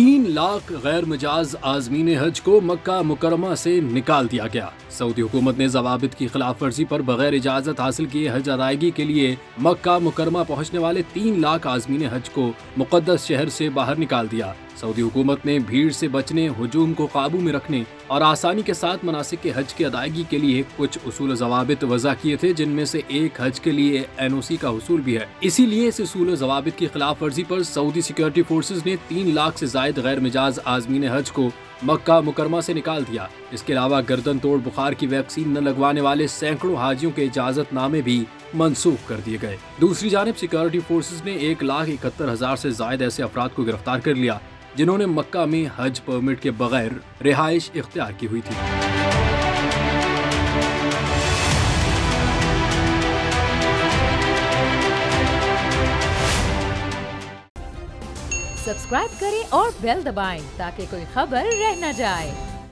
लाख गैर मिजाज आजमीन हज को मक्का मुकरमा से निकाल दिया गया। सऊदी हुकूमत ने जवाब की खिलाफ वर्जी पर बगैर इजाज़त हासिल किए हज अदायगी के लिए मक्का मुकरमा पहुँचने वाले तीन लाख आजमीन हज को मुकदस शहर से बाहर निकाल दिया। सऊदी हुकूमत ने भीड़ से बचने, हजूम को काबू में रखने और आसानी के साथ मनासिक के हज की अदायगी के लिए कुछ उसूल जवाबित वजह किए थे, जिनमें से एक हज के लिए एन ओ सी का हसूल भी है। इसीलिए इस उसूल जवाबित की खिलाफ वर्जी पर सऊदी सिक्योरिटी फोर्सेज ने तीन लाख से जायद गैर मिजाज आजमीन हज को मक्का मुकरमा से निकाल दिया। इसके अलावा गर्दन तोड़ बुखार की वैक्सीन न लगवाने वाले सैकड़ों हाजियों के इजाज़त नामे भी मनसूख कर दिए गए। दूसरी जानब सिक्योरिटी फोर्सेज ने एक लाख इकहत्तर हज़ार ऐसी जायद ऐसे अफराद को गिरफ़्तार कर लिया। जिन्होंने मक्का में हज परमिट के बगैर रिहाइश इख्तियार की हुई थी। सब्सक्राइब करें और बेल दबाएँ ताकि कोई खबर रह न जाए।